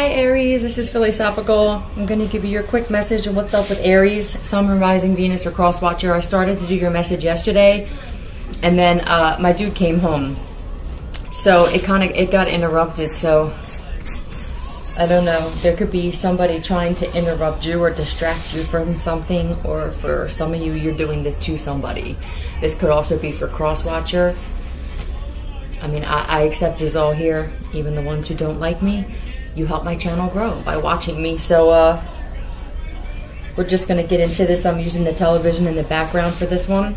Hi Aries, this is Phillysophical. I'm going to give you your quick message on what's up with Aries, Sun, Rising, Venus, or Cross Watcher. I started to do your message yesterday, and then uh, my dude came home, so it kind of it got interrupted. So I don't know. There could be somebody trying to interrupt you or distract you from something, or for some of you, you're doing this to somebody. This could also be for Cross Watcher. I mean, I, I accept you all here, even the ones who don't like me you help my channel grow by watching me. So uh, we're just going to get into this. I'm using the television in the background for this one.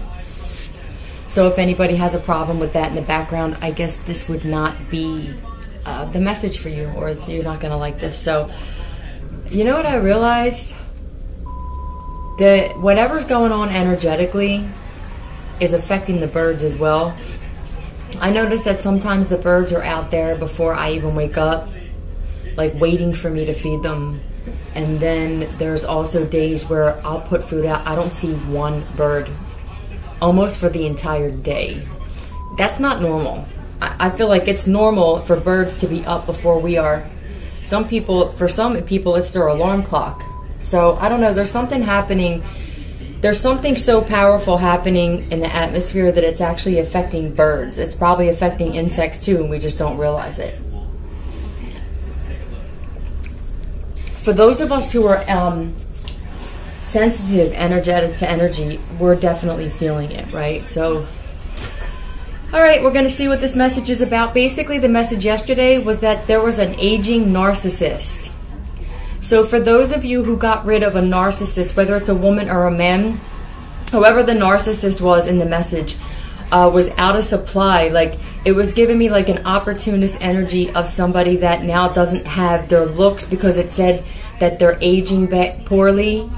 So if anybody has a problem with that in the background, I guess this would not be uh, the message for you or you're not going to like this. So you know what I realized? That whatever's going on energetically is affecting the birds as well. I notice that sometimes the birds are out there before I even wake up like waiting for me to feed them. And then there's also days where I'll put food out. I don't see one bird almost for the entire day. That's not normal. I, I feel like it's normal for birds to be up before we are. Some people, for some people, it's their alarm clock. So I don't know. There's something happening. There's something so powerful happening in the atmosphere that it's actually affecting birds. It's probably affecting insects too, and we just don't realize it. For those of us who are um, sensitive, energetic to energy, we're definitely feeling it, right? So, all right, we're going to see what this message is about. Basically, the message yesterday was that there was an aging narcissist. So, for those of you who got rid of a narcissist, whether it's a woman or a man, whoever the narcissist was in the message, uh, was out of supply. Like it was giving me like an opportunist energy of somebody that now doesn't have their looks because it said that they're aging back poorly.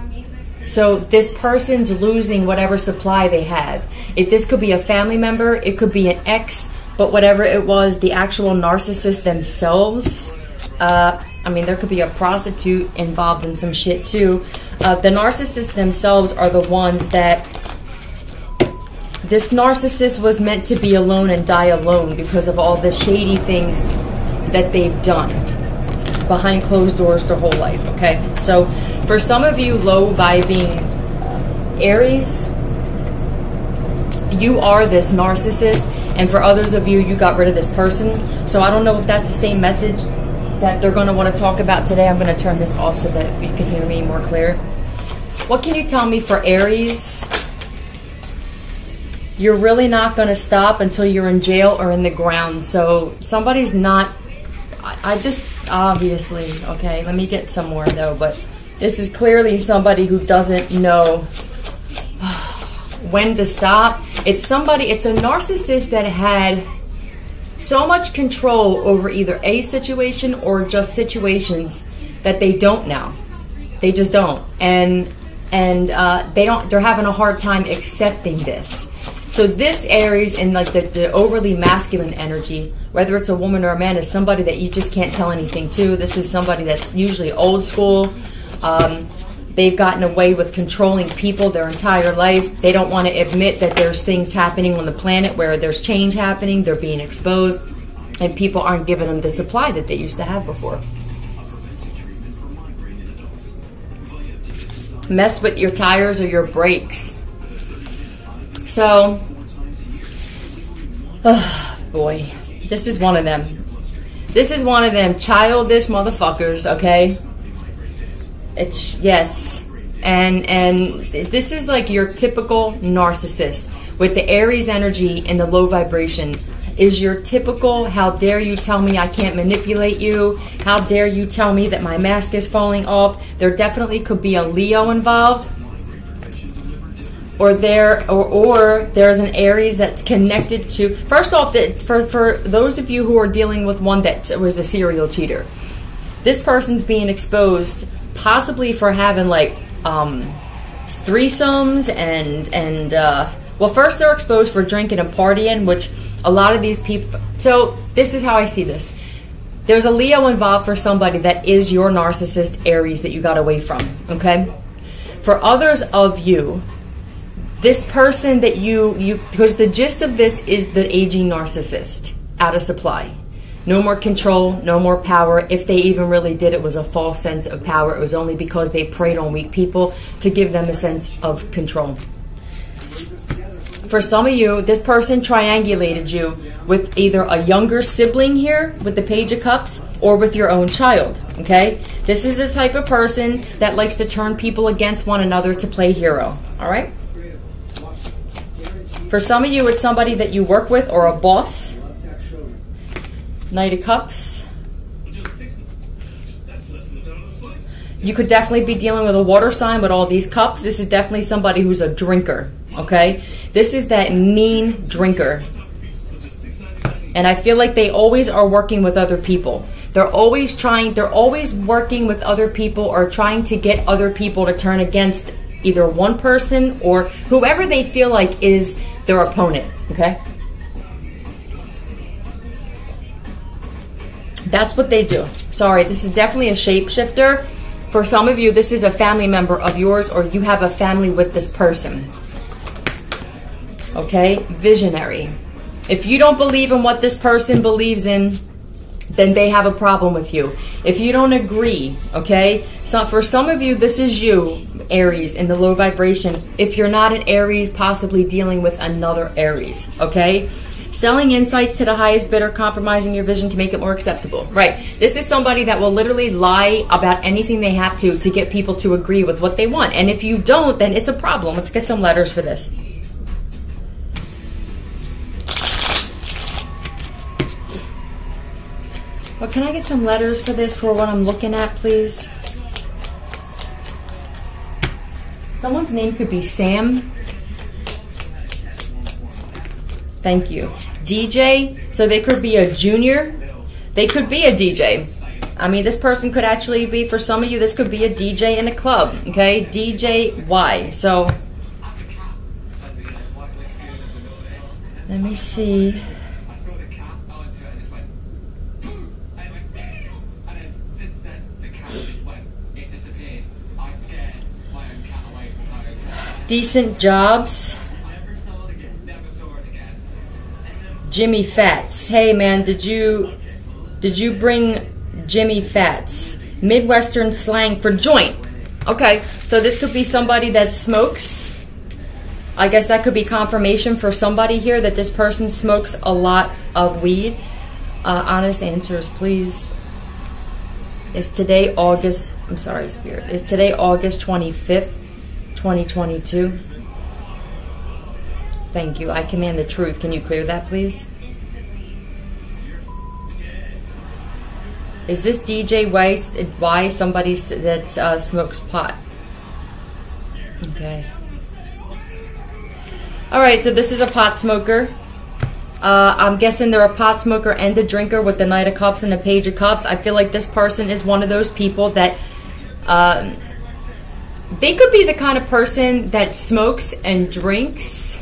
So this person's losing whatever supply they have. If this could be a family member, it could be an ex, but whatever it was, the actual narcissist themselves. Uh, I mean, there could be a prostitute involved in some shit too. Uh, the narcissists themselves are the ones that this narcissist was meant to be alone and die alone because of all the shady things that they've done behind closed doors their whole life, okay? So, for some of you low vibing uh, Aries, you are this narcissist, and for others of you, you got rid of this person. So, I don't know if that's the same message that they're going to want to talk about today. I'm going to turn this off so that you can hear me more clear. What can you tell me for Aries? You're really not going to stop until you're in jail or in the ground. So somebody's not. I, just obviously okay. Let me get some more though. But this is clearly somebody who doesn't know when to stop. It's somebody. It's a narcissist that had so much control over either a situation or just situations that they don't now. They just don't, and and uh, they don't. They're having a hard time accepting this so this Aries and like the, the overly masculine energy, whether it's a woman or a man, is somebody that you just can't tell anything to. This is somebody that's usually old school. Um, they've gotten away with controlling people their entire life. They don't want to admit that there's things happening on the planet where there's change happening. They're being exposed, and people aren't giving them the supply that they used to have before. Mess with your tires or your brakes. So, oh boy, this is one of them. This is one of them childish motherfuckers, okay? It's, yes. And, and this is like your typical narcissist with the Aries energy and the low vibration is your typical how dare you tell me I can't manipulate you? How dare you tell me that my mask is falling off? There definitely could be a Leo involved or there or, or there's an Aries that's connected to first off that for for those of you who are dealing with one that was a serial cheater this person's being exposed possibly for having like um threesomes and and uh well first they're exposed for drinking and partying which a lot of these people so this is how I see this. There's a Leo involved for somebody that is your narcissist Aries that you got away from okay? For others of you this person that you you because the gist of this is the aging narcissist out of supply No more control, no more power. If they even really did, it was a false sense of power. It was only because they preyed on weak people to give them a sense of control. For some of you, this person triangulated you with either a younger sibling here with the Page of Cups or with your own child. Okay? This is the type of person that likes to turn people against one another to play hero. All right? For some of you, it's somebody that you work with or a boss. Knight of Cups. You could definitely be dealing with a water sign with all these cups. This is definitely somebody who's a drinker, okay? This is that mean drinker. And I feel like they always are working with other people. They're always trying, they're always working with other people or trying to get other people to turn against either one person or whoever they feel like is their opponent, okay? That's what they do. Sorry, this is definitely a shapeshifter. For some of you, this is a family member of yours or you have a family with this person. Okay? Visionary. If you don't believe in what this person believes in, then they have a problem with you. If you don't agree, okay? So for some of you, this is you, Aries, in the low vibration. If you're not an Aries, possibly dealing with another Aries, okay? Selling insights to the highest bidder, compromising your vision to make it more acceptable. Right. This is somebody that will literally lie about anything they have to to get people to agree with what they want. And if you don't, then it's a problem. Let's get some letters for this. Well, can I get some letters for this for what I'm looking at, please? Someone's name could be Sam. Thank you. DJ, so they could be a junior. They could be a DJ. I mean, this person could actually be, for some of you, this could be a DJ in a club, okay? DJ Y. So, let me see. Decent jobs. Jimmy Fats. Hey man, did you did you bring Jimmy Fats? Midwestern slang for joint. Okay, so this could be somebody that smokes. I guess that could be confirmation for somebody here that this person smokes a lot of weed. Uh, honest answers, please. Is today August? I'm sorry, Spirit. Is today August 25th? 2022. Thank you. I command the truth. Can you clear that, please? Is this DJ Weiss, why somebody that uh, smokes pot? Okay. All right, so this is a pot smoker. Uh, I'm guessing they're a pot smoker and a drinker with the Knight of Cups and the Page of Cups. I feel like this person is one of those people that um, they could be the kind of person that smokes and drinks,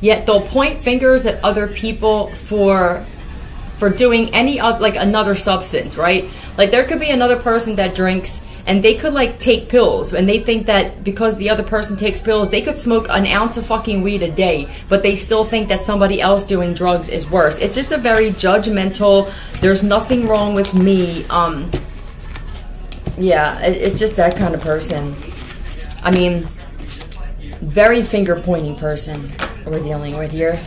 yet they'll point fingers at other people for for doing any other, like another substance, right? Like there could be another person that drinks and they could like take pills and they think that because the other person takes pills, they could smoke an ounce of fucking weed a day, but they still think that somebody else doing drugs is worse. It's just a very judgmental, there's nothing wrong with me. Um yeah, it's just that kind of person. I mean, very finger pointing person we're dealing with here.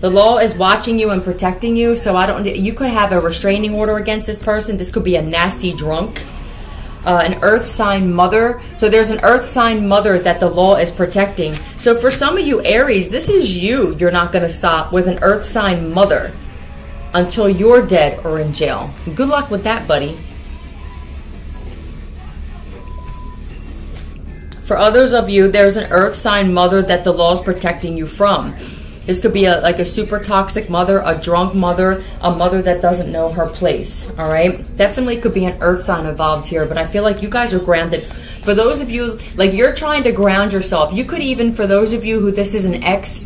The law is watching you and protecting you, so I don't. You could have a restraining order against this person. This could be a nasty drunk, uh, an earth sign mother. So there's an earth sign mother that the law is protecting. So for some of you Aries, this is you. You're not going to stop with an earth sign mother until you're dead or in jail. Good luck with that, buddy. For others of you, there's an earth sign mother that the law is protecting you from. This could be a, like a super toxic mother, a drunk mother, a mother that doesn't know her place. All right, definitely could be an earth sign involved here, but I feel like you guys are grounded. For those of you, like you're trying to ground yourself. You could even, for those of you who this is an ex,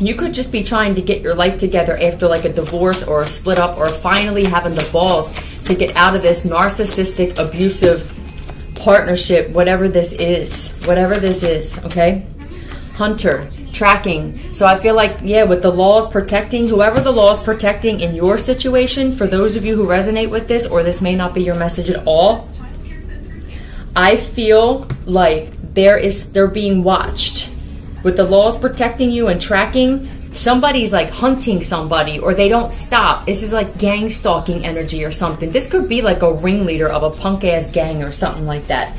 you could just be trying to get your life together after like a divorce or a split up or finally having the balls to get out of this narcissistic, abusive partnership, whatever this is, whatever this is, okay? Hunter, tracking. So I feel like, yeah, with the laws protecting, whoever the law is protecting in your situation, for those of you who resonate with this, or this may not be your message at all, I feel like there is they're being watched. With the laws protecting you and tracking, somebody's like hunting somebody or they don't stop. This is like gang stalking energy or something. This could be like a ringleader of a punk ass gang or something like that.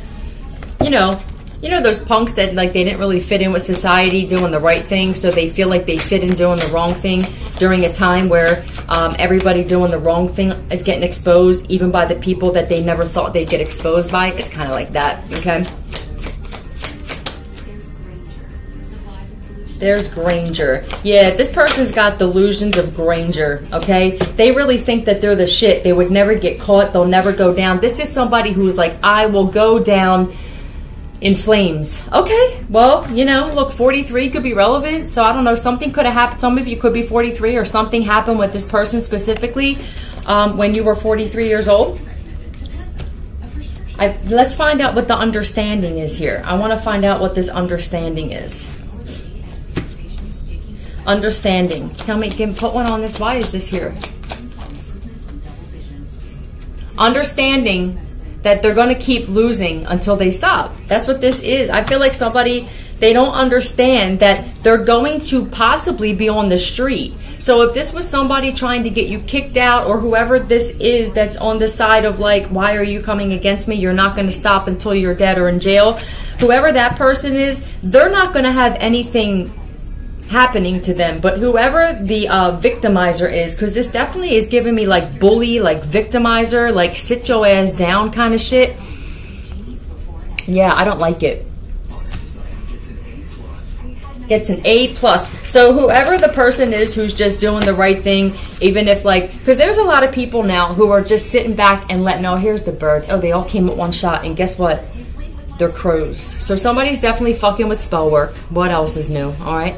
You know, you know those punks that like they didn't really fit in with society doing the right thing so they feel like they fit in doing the wrong thing during a time where um, everybody doing the wrong thing is getting exposed even by the people that they never thought they'd get exposed by it's kind of like that okay There's Granger. Yeah, this person's got delusions of Granger, okay? They really think that they're the shit. They would never get caught. They'll never go down. This is somebody who's like, I will go down in flames. Okay, well, you know, look, 43 could be relevant. So I don't know, something could have happened. Some of you could be 43 or something happened with this person specifically um, when you were 43 years old. I, let's find out what the understanding is here. I want to find out what this understanding is. Understanding. Tell me, can put one on this. Why is this here? Understanding that they're going to keep losing until they stop. That's what this is. I feel like somebody, they don't understand that they're going to possibly be on the street. So if this was somebody trying to get you kicked out or whoever this is that's on the side of like, why are you coming against me? You're not going to stop until you're dead or in jail. Whoever that person is, they're not going to have anything happening to them. But whoever the uh, victimizer is, because this definitely is giving me like bully, like victimizer, like sit your ass down kind of shit. Yeah, I don't like it. Gets an A plus. So whoever the person is who's just doing the right thing, even if like, because there's a lot of people now who are just sitting back and letting, oh, here's the birds. Oh, they all came at one shot, and guess what? They're crows. So somebody's definitely fucking with spell work. What else is new? All right.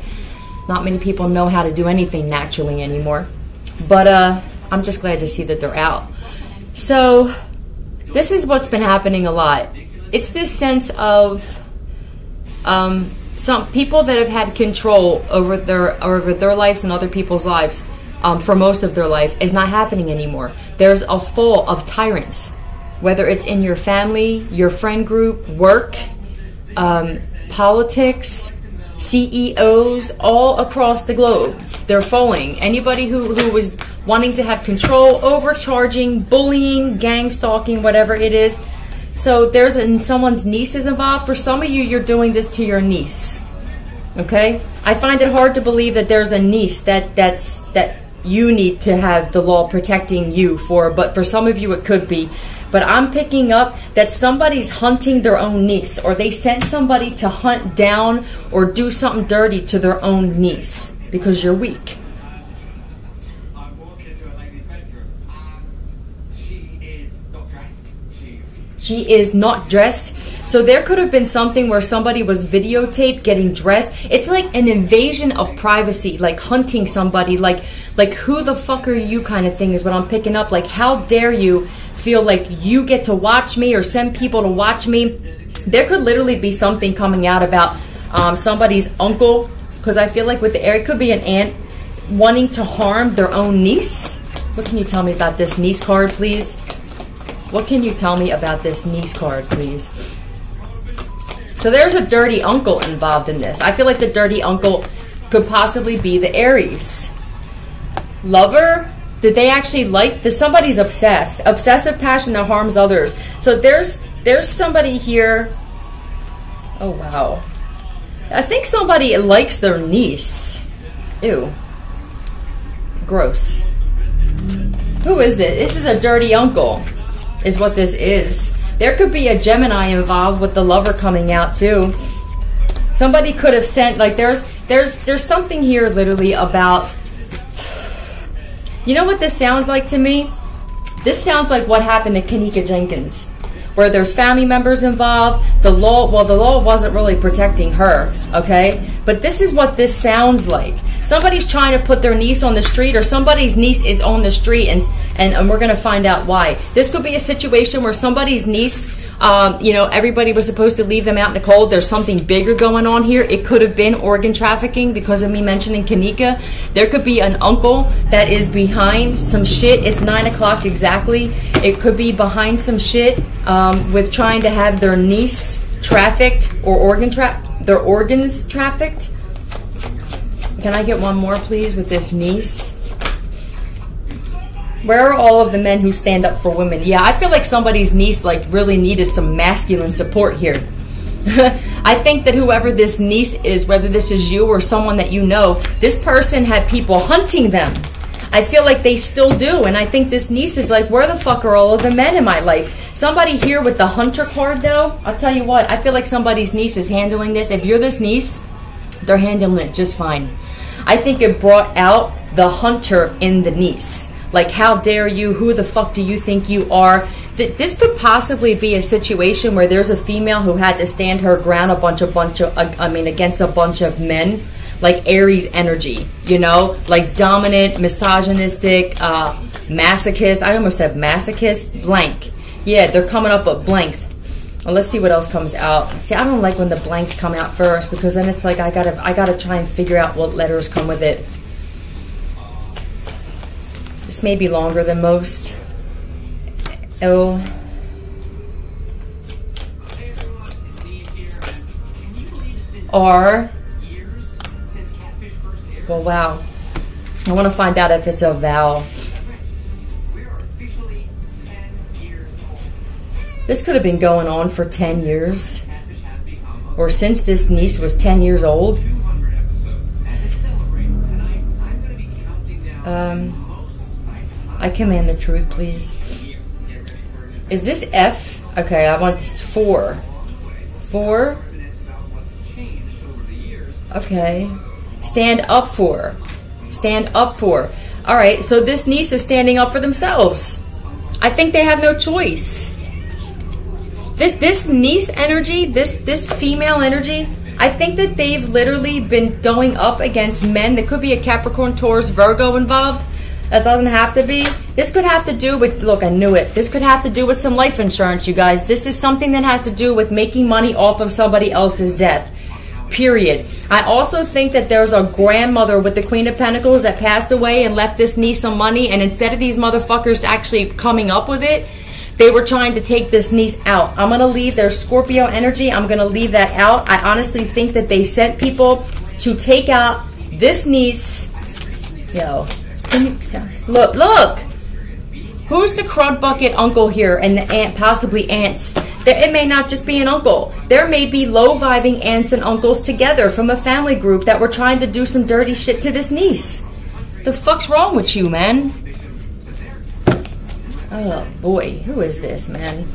Not many people know how to do anything naturally anymore. But uh, I'm just glad to see that they're out. So, this is what's been happening a lot. It's this sense of um, some people that have had control over their over their lives and other people's lives um, for most of their life is not happening anymore. There's a fall of tyrants, whether it's in your family, your friend group, work, um, politics, CEOs all across the globe. They're falling. Anybody who, who was wanting to have control, overcharging, bullying, gang stalking, whatever it is. So there's a, someone's niece is involved. For some of you, you're doing this to your niece. Okay? I find it hard to believe that there's a niece that that's that you need to have the law protecting you for, but for some of you it could be but I'm picking up that somebody's hunting their own niece or they sent somebody to hunt down or do something dirty to their own niece because you're weak. She is not dressed. So there could have been something where somebody was videotaped getting dressed. It's like an invasion of privacy, like hunting somebody, like like who the fuck are you kind of thing is what I'm picking up. Like how dare you feel like you get to watch me or send people to watch me. There could literally be something coming out about um, somebody's uncle, because I feel like with the air, it could be an aunt wanting to harm their own niece. What can you tell me about this niece card, please? What can you tell me about this niece card, please? So there's a dirty uncle involved in this. I feel like the dirty uncle could possibly be the Aries. Lover, did they actually like there's somebody's obsessed. Obsessive passion that harms others. So there's there's somebody here. Oh wow. I think somebody likes their niece. Ew. Gross. Who is this? This is a dirty uncle is what this is there could be a gemini involved with the lover coming out too somebody could have sent like there's there's there's something here literally about you know what this sounds like to me? This sounds like what happened to Kenneka Jenkins, where there's family members involved. The law, well, the law wasn't really protecting her, okay? But this is what this sounds like. Somebody's trying to put their niece on the street, or somebody's niece is on the street, and and, and we're gonna find out why. This could be a situation where somebody's niece, um, you know, everybody was supposed to leave them out in the cold. There's something bigger going on here. It could have been organ trafficking because of me mentioning Kenneka. There could be an uncle that is behind some shit. It's nine o'clock exactly. It could be behind some shit um, with trying to have their niece trafficked or organ tra- their organs trafficked. Can I get one more, please, with this niece? Where are all of the men who stand up for women? Yeah, I feel like somebody's niece like really needed some masculine support here. I think that whoever this niece is, whether this is you or someone that you know, this person had people hunting them. I feel like they still do, and I think this niece is like, where the fuck are all of the men in my life? Somebody here with the hunter card, though, I'll tell you what, I feel like somebody's niece is handling this. If you're this niece, they're handling it just fine. I think it brought out the hunter in the niece. Like, how dare you? Who the fuck do you think you are? Th- this could possibly be a situation where there's a female who had to stand her ground a bunch of bunch of I mean against a bunch of men like Aries energy, you know, like dominant, misogynistic, uh, masochist. I almost said masochist. Blank. Yeah, they're coming up with blanks. Well, let's see what else comes out. See, I don't like when the blanks come out first because then it's like I gotta I gotta try and figure out what letters come with it. This may be longer than most. Oh. R. Well, wow. I want to find out if it's a vowel. This could have been going on for 10 years. Or since this niece was 10 years old. Um, I command the truth, please. Is this F? Okay, I want this four. Four? Okay. Stand up for. Stand up for. All right, so this niece is standing up for themselves. I think they have no choice. This this niece energy, this this female energy, I think that they've literally been going up against men. There could be a Capricorn, Taurus, Virgo involved. That doesn't have to be. This could have to do with, look, I knew it. This could have to do with some life insurance, you guys. This is something that has to do with making money off of somebody else's death. Period. I also think that there's a grandmother with the Queen of Pentacles that passed away and left this niece some money, and instead of these motherfuckers actually coming up with it, they were trying to take this niece out. I'm gonna leave their Scorpio energy. I'm gonna leave that out. I honestly think that they sent people to take out this niece. Yo, look, look. Who's the crud bucket uncle here and the aunt, possibly aunts? There, it may not just be an uncle. There may be low vibing aunts and uncles together from a family group that were trying to do some dirty shit to this niece. The fuck's wrong with you, man? Oh boy, who is this, man?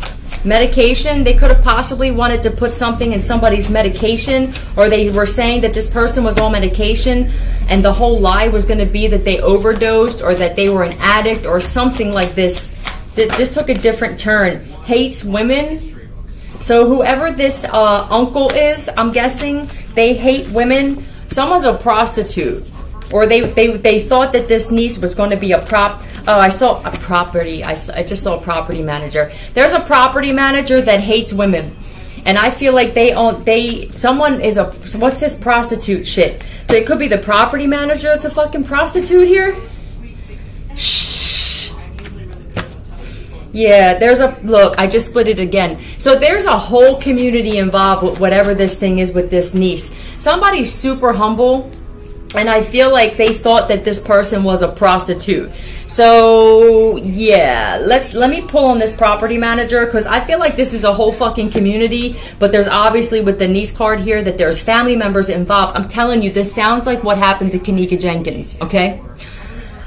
Medication, they could have possibly wanted to put something in somebody's medication, or they were saying that this person was on medication, and the whole lie was going to be that they overdosed or that they were an addict or something like this. This took a different turn. Hates women. So, whoever this uh, uncle is, I'm guessing, they hate women. Someone's a prostitute or they, they, they thought that this niece was going to be a prop. Oh, I saw a property. I, saw, I just saw a property manager. There's a property manager that hates women. And I feel like they own, they, someone is a, what's this prostitute shit? So it could be the property manager that's a fucking prostitute here? Shh. Yeah, there's a, look, I just split it again. So there's a whole community involved with whatever this thing is with this niece. Somebody's super humble and I feel like they thought that this person was a prostitute. So yeah, let's let me pull on this property manager because I feel like this is a whole fucking community. But there's obviously with the niece card here that there's family members involved. I'm telling you, this sounds like what happened to Kenneka Jenkins. Okay.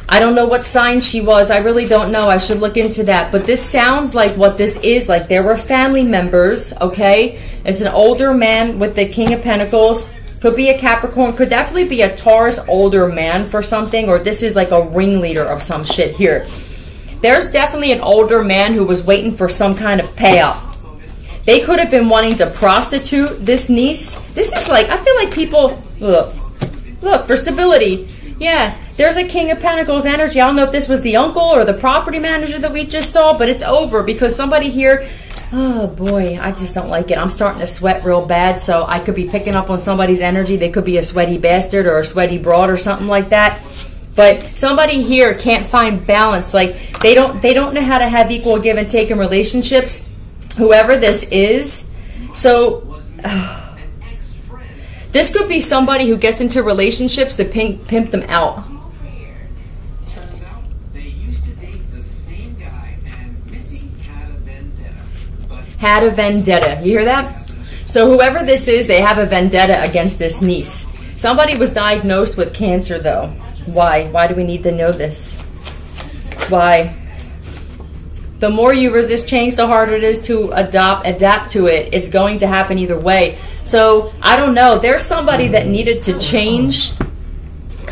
I don't know what sign she was. I really don't know. I should look into that. But this sounds like what this is. Like there were family members, okay? It's an older man with the King of Pentacles could be a Capricorn, could definitely be a Taurus older man for something, or this is like a ringleader of some shit here. There's definitely an older man who was waiting for some kind of payout. They could have been wanting to prostitute this niece. This is like, I feel like people, look, look, for stability. Yeah, there's a King of Pentacles energy. I don't know if this was the uncle or the property manager that we just saw, but it's over because somebody here. Oh boy, I just don't like it. I'm starting to sweat real bad, so I could be picking up on somebody's energy. They could be a sweaty bastard or a sweaty broad or something like that. But somebody here can't find balance. Like they don't they don't know how to have equal give and take in relationships. Whoever this is. So this could be somebody who gets into relationships to pimp, pimp them out. Had a vendetta. You hear that? So whoever this is, they have a vendetta against this niece. Somebody was diagnosed with cancer though. Why? Why do we need to know this? Why? The more you resist change, the harder it is to adopt, adapt to it. It's going to happen either way. So I don't know. There's somebody that needed to change.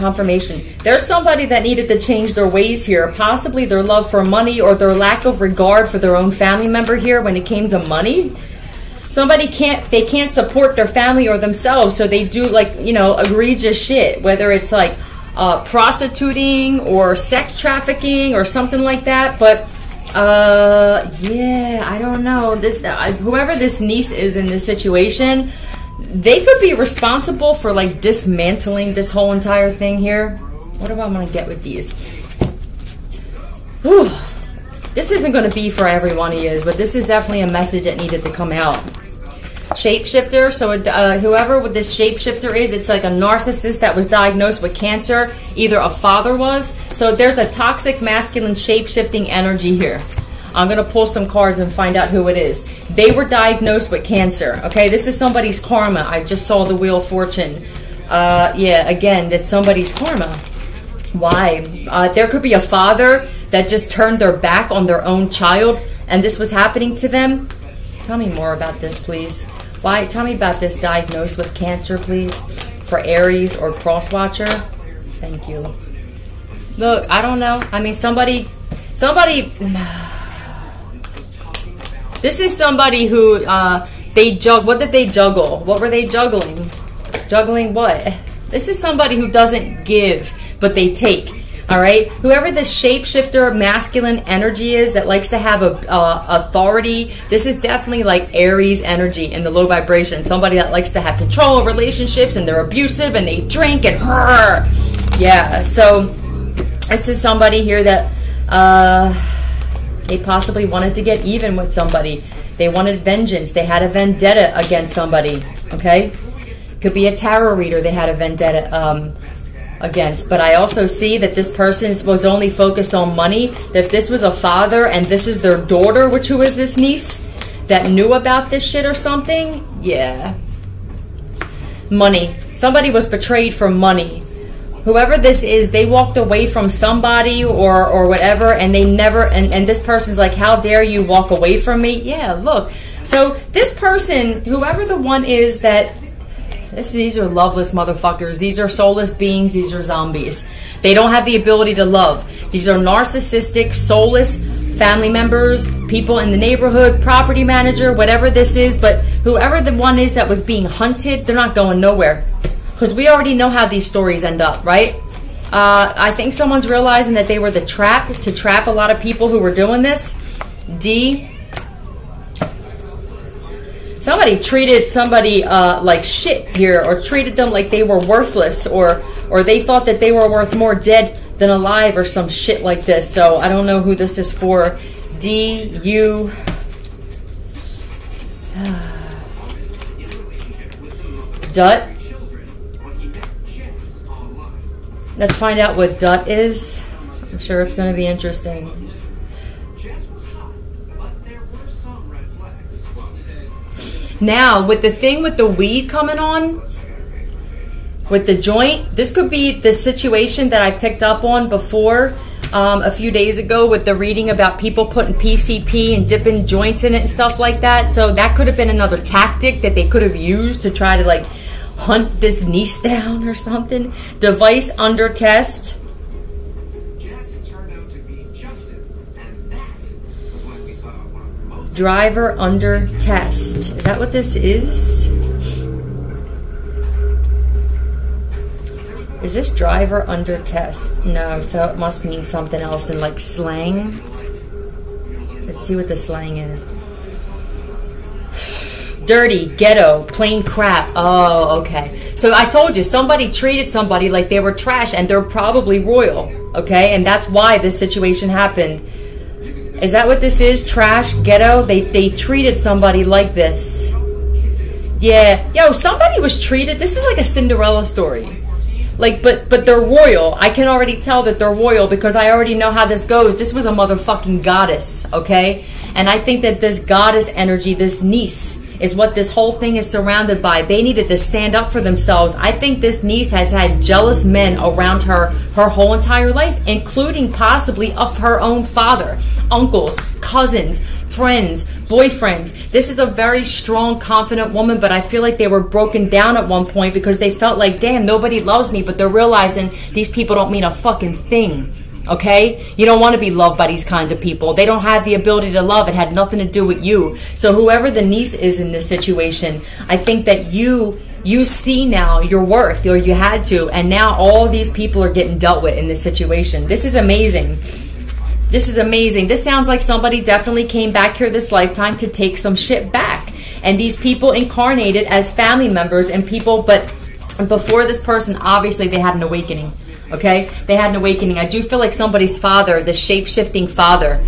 Confirmation. There's somebody that needed to change their ways here, possibly their love for money or their lack of regard for their own family member here when it came to money somebody can't they can't support their family or themselves so they do like you know egregious shit whether it's like uh, prostituting or sex trafficking or something like that. But uh, yeah, I don't know. This uh, whoever this niece is in this situation, they could be responsible for like dismantling this whole entire thing here. What do I want to get with these? Whew. This isn't going to be for every one of you, but this is definitely a message that needed to come out shapeshifter. So uh, whoever with this shapeshifter is, it's like a narcissist that was diagnosed with cancer. Either a father was. So there's a toxic masculine shapeshifting energy here. I'm going to pull some cards and find out who it is. They were diagnosed with cancer. Okay, this is somebody's karma. I just saw the Wheel of Fortune. Uh, yeah, again, that's somebody's karma. Why? Uh, there could be a father that just turned their back on their own child and this was happening to them. Tell me more about this, please. Why? Tell me about this diagnosed with cancer, please, for Aries or Crosswatcher. Thank you. Look, I don't know. I mean, somebody, somebody. This is somebody who uh, they jug. What did they juggle? What were they juggling? Juggling what? This is somebody who doesn't give, but they take. All right, whoever the shapeshifter masculine energy is that likes to have a authority, this is definitely like Aries energy in the low vibration. Somebody that likes to have control of relationships and they're abusive and they drink and. Yeah, so this is somebody here that uh, they possibly wanted to get even with somebody. They wanted vengeance. They had a vendetta against somebody. Okay, could be a tarot reader. They had a vendetta. Um, against. But I also see that this person was only focused on money. That if this was a father and this is their daughter, which who is this niece, that knew about this shit or something, yeah. Money. Somebody was betrayed for money. Whoever this is, they walked away from somebody or or whatever, and they never. And, and this person's like, "How dare you walk away from me?" Yeah, look. So this person, whoever the one is that this, these are loveless motherfuckers. These are soulless beings. These are zombies. They don't have the ability to love. These are narcissistic, soulless family members, people in the neighborhood, property manager, whatever this is. But whoever the one is that was being hunted, they're not going nowhere. Because we already know how these stories end up, right? Uh, I think someone's realizing that they were the trap to trap a lot of people who were doing this. D, somebody treated somebody uh, like shit here or treated them like they were worthless or or they thought that they were worth more dead than alive or some shit like this so i don't know who this is for d u dut let's find out what dut is i'm sure it's going to be interesting Now, with the thing with the weed coming on, with the joint, this could be the situation that I picked up on before um, a few days ago with the reading about people putting PCP and dipping joints in it and stuff like that. So that could have been another tactic that they could have used to try to like hunt this niece down or something. Device under test. driver under test. Is that what this is? Is this driver under test? No, so it must mean something else in like slang. Let's see what the slang is. Dirty, ghetto, plain crap. Oh, okay. So I told you, somebody treated somebody like they were trash and they're probably royal. Okay? And that's why this situation happened. Is that what this is? Trash, ghetto? They, they treated somebody like this. Yeah. Yo, somebody was treated. This is like a Cinderella story like but but they're royal i can already tell that they're royal because i already know how this goes this was a motherfucking goddess okay and i think that this goddess energy this niece is what this whole thing is surrounded by. They needed to stand up for themselves. I think this niece has had jealous men around her her whole entire life, including possibly of her own father, uncles, cousins, friends, boyfriends. This is a very strong, confident woman, but I feel like they were broken down at one point because they felt like, damn, nobody loves me, but they're realizing these people don't mean a fucking thing. Okay? You don't want to be loved by these kinds of people. They don't have the ability to love. It had nothing to do with you. So whoever the niece is in this situation, I think that you you see now your worth or you had to and now all these people are getting dealt with in this situation. This is amazing. This is amazing. This sounds like somebody definitely came back here this lifetime to take some shit back. And these people incarnated as family members and people but before this person obviously they had an awakening Okay? They had an awakening. I do feel like somebody's father, the shape shifting father,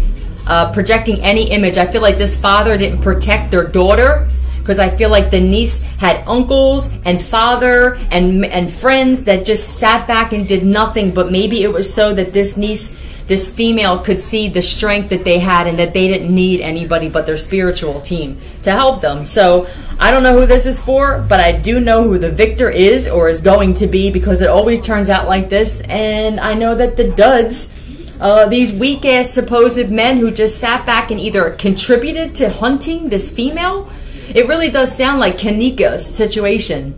uh, projecting any image. I feel like this father didn't protect their daughter because I feel like the niece had uncles and father and and friends that just sat back and did nothing. But maybe it was so that this niece this female could see the strength that they had and that they didn't need anybody but their spiritual team to help them. So I don't know who this is for, but I do know who the victor is or is going to be because it always turns out like this. And I know that the duds, uh, these weak ass supposed men who just sat back and either contributed to hunting this female, it really does sound like Kenneka's situation.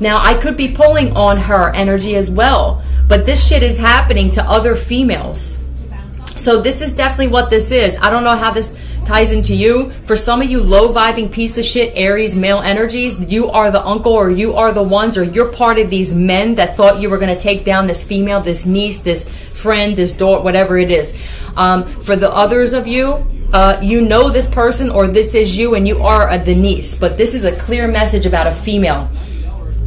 Now, I could be pulling on her energy as well, but this shit is happening to other females. So, this is definitely what this is. I don't know how this ties into you. For some of you low vibing piece of shit Aries male energies, you are the uncle or you are the ones or you're part of these men that thought you were going to take down this female, this niece, this friend, this daughter, whatever it is. Um, for the others of you, uh, you know this person or this is you and you are a, the niece, but this is a clear message about a female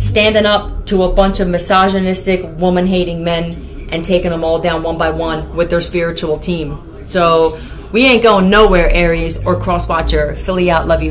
standing up to a bunch of misogynistic, woman hating men and taking them all down one by one with their spiritual team. So we ain't going nowhere, Aries or Crosswatcher. Philly out. Love you.